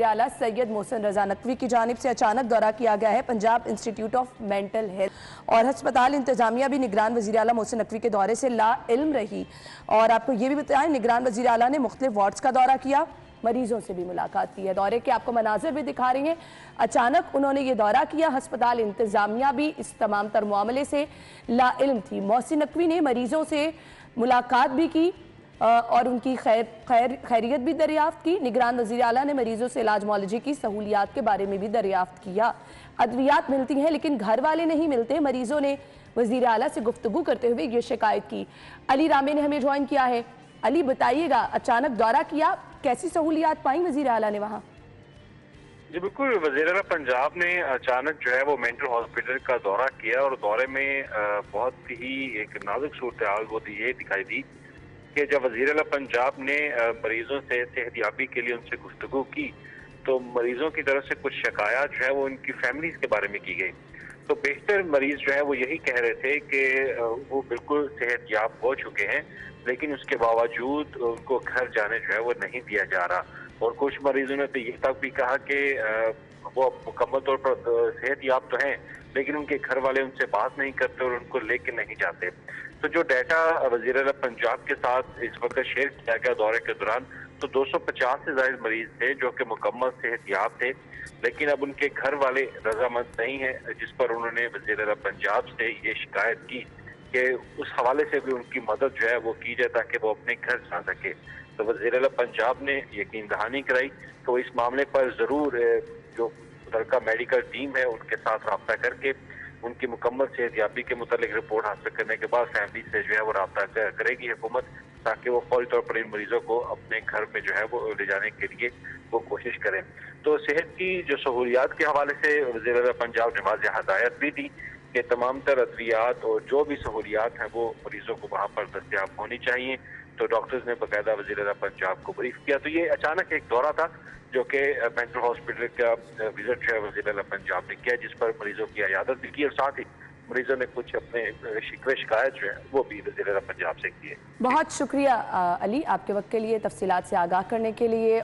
आला सैयद मोहसिन रजा नकवी की जानब से अचानक दौरा किया गया है Punjab institute of mental health और अस्पताल इंतजामिया भी निगरान वजी अला मोहसिन नकवी के दौरे से ला इल्म रही। और आपको ये भी बताया निगरान वजी अला ने मुख्तलिफ़ वार्ड्स का दौरा किया, मरीजों से भी मुलाकात की है। दौरे के आपको मनाजिर भी दिखा रही हैं। अचानक उन्होंने ये दौरा किया, अस्पताल इंतजामिया भी इस तमाम तर मामले से ला इल्म थी। मोहसिन नकवी ने मरीजों से मुलाकात भी की और उनकी खैर खैर, खैरियत भी दरियाफ्त की। निगरान वजी अला ने मरीजों से इलाज मौलजी की सहूलियात के बारे में भी दरियाफ्त किया। अद्वियात मिलती हैं, लेकिन घर वाले नहीं मिलते। मरीजों ने वज़ीर अला से गुफ्तु करते हुए ये शिकायत की। अली रामे ने हमें ज्वाइन किया है। अली, बताइएगा, अचानक दौरा किया, कैसी सहूलियात पाई वज़ीर अला ने वहाँ? जी, बिल्कुल। वज़ीर पंजाब ने अचानक जो है वो मेंटल हॉस्पिटल का दौरा किया और दौरे में बहुत ही एक नाजुक सूरत हाल वो ये दिखाई दी। कि जब वज़ीर पंजाब ने मरीजों से सेहतियाबी के लिए उनसे गुफ्तु की तो मरीजों की तरफ़ से कुछ शिकायत जो है वो उनकी फैमिलीज़ के बारे में की गई। तो बेहतर मरीज़ जो है वो यही कह रहे थे कि वो बिल्कुल सेहत याब हो चुके हैं, लेकिन उसके बावजूद उनको घर जाने जो है वो नहीं दिया जा रहा। और कुछ मरीजों ने तो ये तक भी कहा कि वो मुकम्मल तौर पर सेहत याब तो हैं, लेकिन उनके घर वाले उनसे बात नहीं करते और उनको लेके नहीं जाते। तो जो डाटा वज़ीर पंजाब के साथ इस वक्त शेयर किया गया दौरे के दौरान तो 250 से ज़्यादा मरीज़ थे, जो कि मुकम्मल सेहत याब थे, लेकिन अब उनके घर वाले रजामंद नहीं है, जिस पर उन्होंने वज़ीर पंजाब से ये शिकायत की कि उस हवाले से भी उनकी मदद जो है वो की जाए ताकि वो अपने घर जा सके। तो वज़ीर पंजाब ने यकीन दहानी कराई तो इस मामले पर ज़रूर, जो लड़का मेडिकल टीम है, उनके साथ रबता करके उनकी मुकम्मल सेहतियाबी के मुतलिक रिपोर्ट हासिल करने के बाद फैमिली से जो है वो रबता करेगी हुकूमत, ताकि वो फौरी तौर पर इन मरीजों को अपने घर में जो है वो ले जाने के लिए वो कोशिश करें। तो सेहत की जो सहूलियात के हवाले से वजी पंजाब ने वाज हदायत भी दी कि तमाम तर अद्वियात और जो भी सहूलियात हैं वो मरीजों को वहाँ पर दस्तियाब होनी चाहिए। तो डॉक्टर्स ने बाकायदा वजी पंजाब को ब्रीफ किया। तो ये अचानक एक दौरा था, जो कि मेंटल हॉस्पिटल का विज़िट है वजी पंजाब ने किया, जिस पर मरीजों की अयादत भी की और साथ ही मरीजों ने कुछ अपने शिकवे शिकायत जो है, वो भी वजी पंजाब से किए। बहुत शुक्रिया अली, आपके वक्त के लिए तफसीत से आगाह करने के लिए।